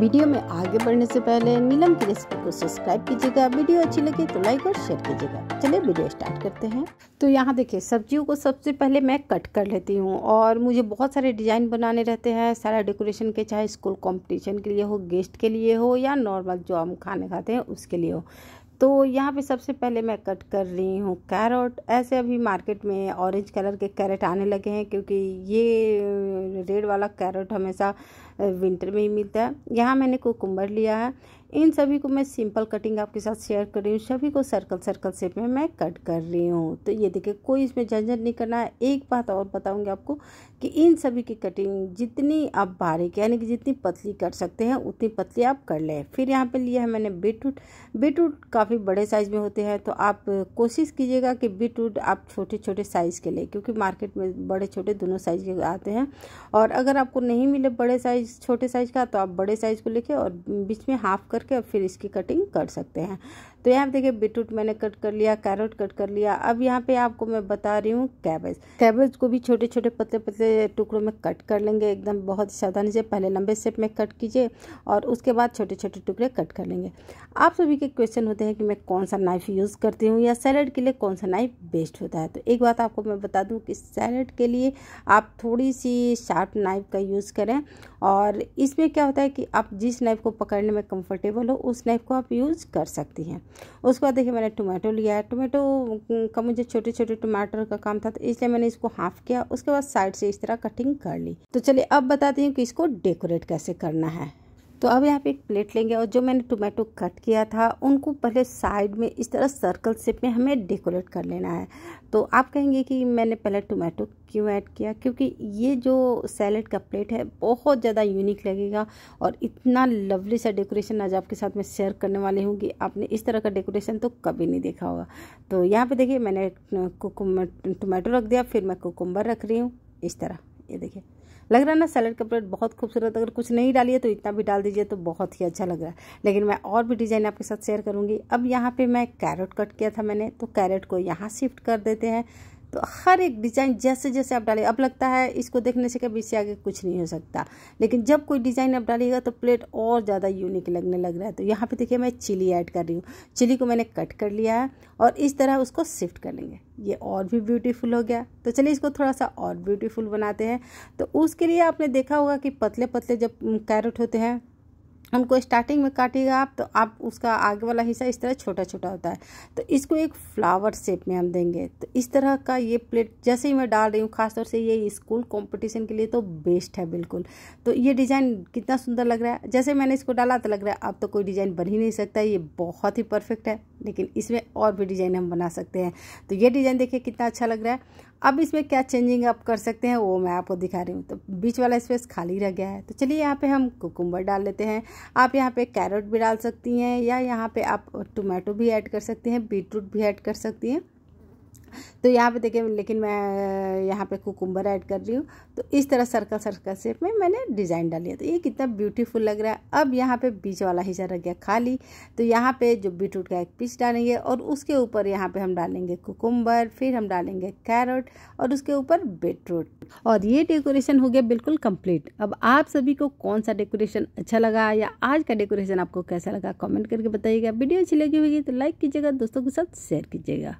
Video में आगे बढ़ने से पहले नीलम की रेसिपी को सब्सक्राइब कीजिएगा। वीडियो अच्छी लगे तो लाइक और शेयर कीजिएगा। चलिए वीडियो स्टार्ट करते हैं। तो यहाँ देखिए, सब्जियों को सबसे पहले मैं कट कर लेती हूँ और मुझे बहुत सारे डिज़ाइन बनाने रहते हैं। सारा डेकोरेशन के, चाहे स्कूल कॉम्पिटिशन के लिए हो गेस्ट के लिए हो या नॉर्मल जो हम खाने खाते हैं, उसके लिए हो। तो यहाँ पे सबसे पहले मैं कट कर रही हूँ कैरेट ऐसे अभी मार्केट में ऑरेंज कलर के कैरेट आने लगे हैं क्योंकि ये रेड वाला कैरेट हमेशा विंटर में ही मिलता है। यहाँ मैंने कुकुम्बर लिया है। इन सभी को मैं सिंपल कटिंग आपके साथ शेयर कर रही हूँ। सभी को सर्कल सर्कल शेप में मैं कट कर रही हूँ। तो ये देखिए, कोई इसमें झंझट नहीं करना है। एक बात और बताऊँगी आपको कि इन सभी की कटिंग जितनी आप बारीक, यानी कि जितनी पतली कर सकते हैं, उतनी पतली आप कर लें। फिर यहाँ पे लिया है मैंने बीटरूट बीटरूट काफ़ी बड़े साइज़ में होते हैं तो आप कोशिश कीजिएगा कि बीटरूट आप छोटे छोटे साइज़ के लें, क्योंकि मार्केट में बड़े छोटे दोनों साइज़ के आते हैं। और अगर आपको नहीं मिले बड़े साइज़ छोटे साइज़ का तो आप बड़े साइज़ को लेके और बीच में हाफ़ करके और फिर इसकी कटिंग कर सकते हैं। तो यहाँ पे देखिए बीटरूट मैंने कट कर लिया कैरेट कट कर लिया। अब यहाँ पे आपको मैं बता रही हूँ कैबेज कैबेज को भी छोटे छोटे पतले पतले टुकड़ों में कट कर लेंगे। एकदम बहुत सावधानी से पहले लंबे शेप में कट कीजिए और उसके बाद छोटे छोटे टुकड़े कट कर लेंगे। आप सभी के क्वेश्चन होते हैं कि मैं कौन सा नाइफ यूज़ करती हूँ या सैलड के लिए कौन सा नाइफ बेस्ट होता है? तो एक बात आपको मैं बता दूँ कि सैलड के लिए आप थोड़ी सी शार्प नाइफ का यूज़ करें और इसमें क्या होता है कि आप जिस नाइफ को पकड़ने में कंफर्टेबल हो, उस नाइफ को आप यूज़ कर सकती हैं। उसके बाद देखिए मैंने टोमेटो लिया है। टोमेटो का मुझे छोटे छोटे टमाटर का काम था तो इसलिए मैंने इसको हाफ़ किया। उसके बाद साइड से इस तरह कटिंग कर ली। तो चलिए अब बताती हूँ कि इसको डेकोरेट कैसे करना है। तो अब यहाँ पे एक प्लेट लेंगे और जो मैंने टोमेटो कट किया था, उनको पहले साइड में इस तरह सर्कल शेप में हमें डेकोरेट कर लेना है। तो आप कहेंगे कि मैंने पहले टोमेटो क्यों ऐड किया? क्योंकि ये जो सैलड का प्लेट है, बहुत ज़्यादा यूनिक लगेगा और इतना लवली सा डेकोरेशन आज आपके साथ मैं शेयर करने वाली हूँ कि आपने इस तरह का डेकोरेशन तो कभी नहीं देखा होगा। तो यहाँ पे देखिए, मैंने टोमेटो रख दिया, फिर मैं कुकुम्बर रख रही हूँ। इस तरह, ये देखिए। लग रहा है ना सैलड का प्लेट बहुत खूबसूरत, अगर कुछ नहीं डालिए तो इतना भी डाल दीजिए तो बहुत ही अच्छा लग रहा है। लेकिन मैं और भी डिज़ाइन आपके साथ शेयर करूँगी। अब यहाँ पे मैं कैरेट कट किया था मैंने तो कैरेट को यहाँ शिफ्ट कर देते हैं। तो हर एक डिज़ाइन जैसे जैसे आप डालिए, अब लगता है इसको देखने से कभी इससे आगे कुछ नहीं हो सकता। लेकिन जब कोई डिज़ाइन आप डालिएगा तो प्लेट और ज़्यादा यूनिक लगने लग रहा है। तो यहाँ पे देखिए मैं चिली ऐड कर रही हूँ। चिली को मैंने कट कर लिया है और इस तरह उसको शिफ्ट कर लेंगे। ये और भी ब्यूटीफुल हो गया। तो चलिए इसको थोड़ा सा और ब्यूटीफुल बनाते हैं। तो उसके लिए आपने देखा होगा कि पतले पतले जब कैरेट होते हैं उनको स्टार्टिंग में काटिएगा आप तो आप उसका आगे वाला हिस्सा इस तरह छोटा छोटा होता है। तो इसको एक फ्लावर शेप में हम देंगे। तो इस तरह का ये प्लेट जैसे ही मैं डाल रही हूँ, खासतौर से ये स्कूल कंपटीशन के लिए तो बेस्ट है बिल्कुल। तो ये डिज़ाइन कितना सुंदर लग रहा है। जैसे मैंने इसको डाला तो लग रहा है, अब तो कोई डिज़ाइन बन ही नहीं सकता, ये बहुत ही परफेक्ट है। लेकिन इसमें और भी डिज़ाइन हम बना सकते हैं। तो ये डिज़ाइन देखिए कितना अच्छा लग रहा है। अब इसमें क्या चेंजिंग आप कर सकते हैं, वो मैं आपको दिखा रही हूँ। तो बीच वाला स्पेस खाली रह गया है। तो चलिए यहाँ पे हम कुकुम्बर डाल लेते हैं। आप यहाँ पे कैरेट भी डाल सकती हैं या यहाँ पे आप टोमेटो भी ऐड कर सकती हैं बीटरूट भी ऐड कर सकती हैं। तो यहाँ पे देखिए, लेकिन मैं यहाँ पे कुकुम्बर ऐड कर रही हूँ। तो इस तरह सर्कल सर्कल शेप में मैंने डिज़ाइन डाली है। तो ये कितना ब्यूटीफुल लग रहा है। अब यहाँ पे बीच वाला हिस्सा रह गया खाली। तो यहाँ पे जो बीटरूट का एक पीस डालेंगे और उसके ऊपर यहाँ पे हम डालेंगे कुकुम्बर फिर हम डालेंगे कैरेट और उसके ऊपर बीटरूट और ये डेकोरेशन हो गया बिल्कुल कंप्लीट अब आप सभी को कौन सा डेकोरेशन अच्छा लगा या आज का डेकोरेशन आपको कैसा लगा कॉमेंट करके बताइएगा। वीडियो अच्छी लगी होगी तो लाइक कीजिएगा, दोस्तों के साथ शेयर कीजिएगा।